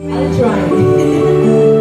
I'll try.